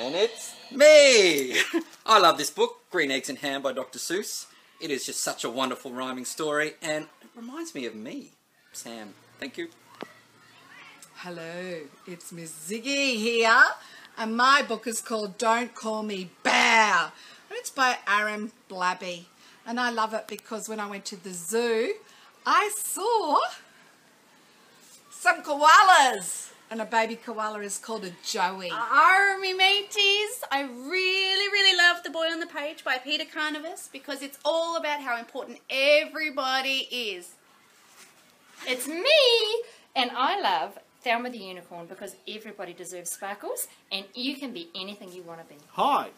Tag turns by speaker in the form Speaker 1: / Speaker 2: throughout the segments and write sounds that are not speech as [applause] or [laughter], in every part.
Speaker 1: And it's me! [laughs] I love this book, Green Eggs and Ham by Dr. Seuss. It is just such a wonderful rhyming story and it reminds me of me, Sam. Thank you.
Speaker 2: Hello, it's Miss Ziggy here, and my book is called Don't Call Me Bear. And it's by Aaron Blabey. And I love it because when I went to the zoo, I saw some koalas. And a baby koala is called a Joey.
Speaker 3: Army mateys, I really, really love The Boy on the Page by Peter Carnavas because it's all about how important everybody is. It's me, and I love Thelma the Unicorn because everybody deserves sparkles and you can be anything you want to be.
Speaker 4: Hi.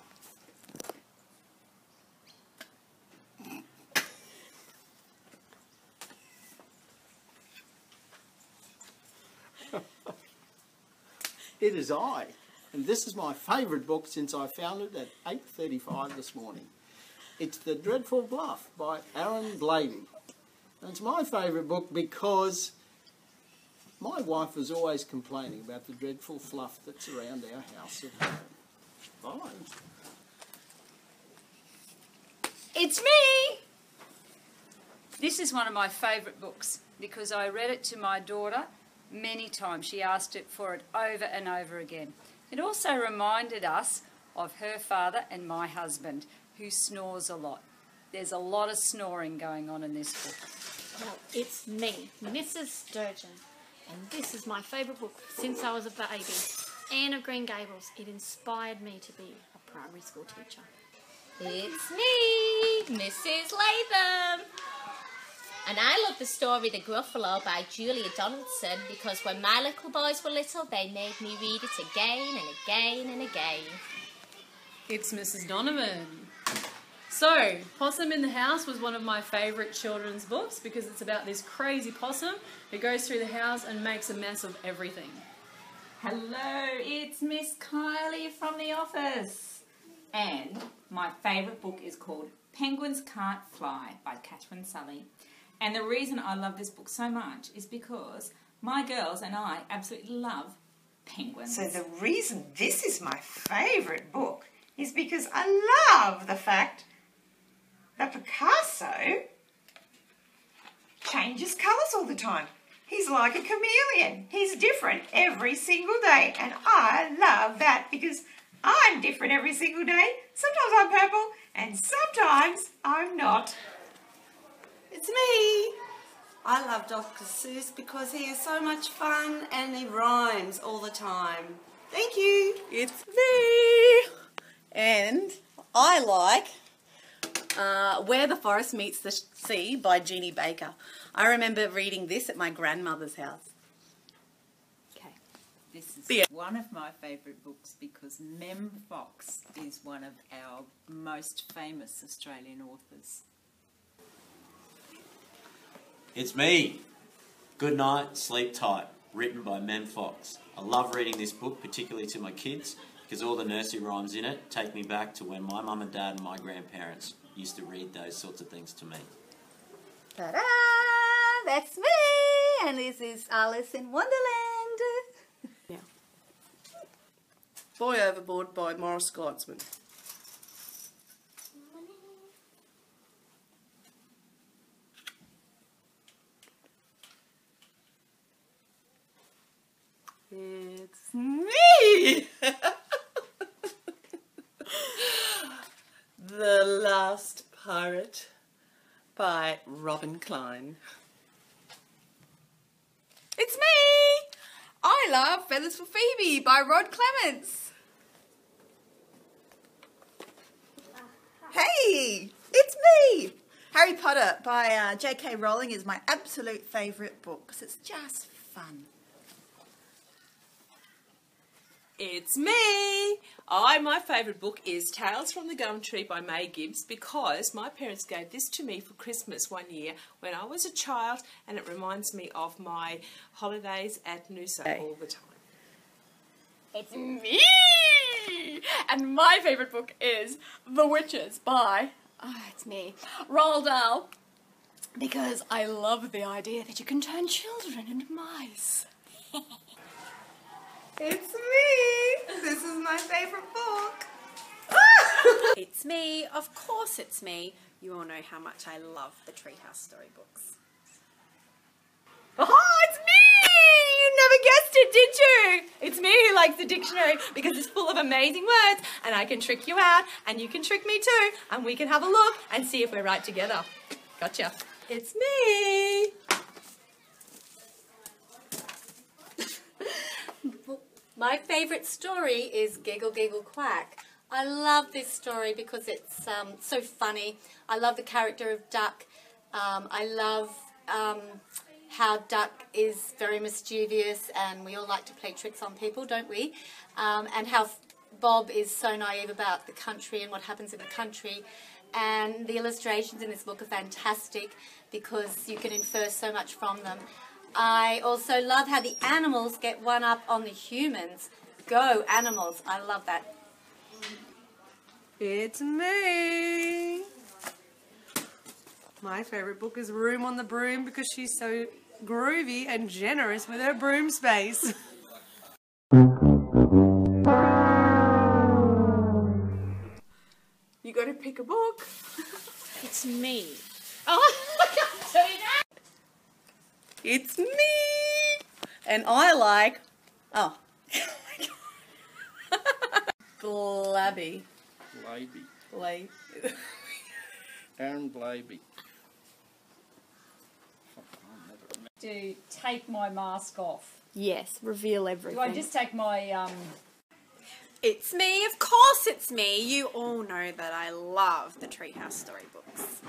Speaker 4: It is I, and this is my favourite book since I found it at 8.35 this morning. It's The Dreadful Bluff by Aaron Blabey. And it's my favourite book because my wife was always complaining about the dreadful fluff that's around our house at home. Bye.
Speaker 3: It's me! This is one of my favourite books because I read it to my daughter many times. She asked it for it over and over again. It also reminded us of her father and my husband, who snores a lot. There's a lot of snoring going on in this book.
Speaker 5: Well, it's me, Mrs. Sturgeon, and this is my favourite book since I was a baby. Anne of Green Gables. It inspired me to be a primary school teacher.
Speaker 6: It's me, Mrs. Latham. And I love the story The Gruffalo by Julia Donaldson because when my little boys were little, they made me read it again and again and again.
Speaker 7: It's Mrs. Donovan. So, Possum in the House was one of my favourite children's books because it's about this crazy possum who goes through the house and makes a mess of everything.
Speaker 8: Hello, it's Miss Kylie from the office. And my favourite book is called Penguins Can't Fly by Catherine Sully. And the reason I love this book so much is because my girls and I absolutely love penguins.
Speaker 9: So the reason this is my favourite book is because I love the fact that Picasso changes colours all the time. He's like a chameleon. He's different every single day. And I love that because I'm different every single day. Sometimes I'm purple and sometimes I'm not.
Speaker 10: It's me. I love Dr. Seuss because he is so much fun and he rhymes all the time. Thank you.
Speaker 11: It's me. And I like uh, Where the Forest Meets the Sea by Jeannie Baker. I remember reading this at my grandmother's house.
Speaker 8: Okay. This is one of my favourite books because Mem Fox is one of our most famous Australian authors.
Speaker 12: It's me. Good Night, Sleep Tight, written by Mem Fox. I love reading this book, particularly to my kids, because all the nursery rhymes in it take me back to when my mum and dad and my grandparents used to read those sorts of things to me.
Speaker 13: Ta-da! That's me! And this is Alice in Wonderland.
Speaker 11: Yeah.
Speaker 14: Boy Overboard by Morris Gleitzman.
Speaker 11: It's [laughs] me! the Last Pirate by Robin Klein.
Speaker 2: It's me! I love Feathers for Phoebe by Rod Clements.
Speaker 15: Hey, it's me! Harry Potter by uh, J.K. Rowling is my absolute favourite book because it's just fun.
Speaker 16: It's me! I, my favourite book is Tales from the Gum Tree by May Gibbs because my parents gave this to me for Christmas one year when I was a child and it reminds me of my holidays at Noosa all the time.
Speaker 3: It's me! And my favourite book is The Witches by, ah, it's me, Roald Dahl. Because I love the idea that you can turn children into mice. [laughs]
Speaker 10: It's me. This is my favourite book. [laughs]
Speaker 17: it's me. Of course it's me. You all know how much I love the Treehouse storybooks.
Speaker 18: Oh, it's me! You never guessed it, did you? It's me who likes the dictionary because it's full of amazing words and I can trick you out and you can trick me too and we can have a look and see if we're right together. Gotcha. It's me!
Speaker 5: My favourite story is Giggle Giggle Quack. I love this story because it's um, so funny. I love the character of Duck. Um, I love um, how Duck is very mischievous and we all like to play tricks on people, don't we? Um, and how Bob is so naive about the country and what happens in the country. And the illustrations in this book are fantastic because you can infer so much from them. I also love how the animals get one up on the humans. Go, animals. I love that.
Speaker 18: It's me! My favourite book is Room on the Broom because she's so groovy and generous with her broom space. [laughs] you got to pick a book.
Speaker 5: It's me. [laughs]
Speaker 11: Oh, It's me! And I like. Oh. Blabby.
Speaker 4: Blaby.
Speaker 11: Blab.
Speaker 4: Aaron Blabey.
Speaker 3: To take my mask off.
Speaker 17: Yes, reveal everything.
Speaker 3: Do I just take my um?
Speaker 17: It's me, of course it's me. You all know that I love the Treehouse storybooks.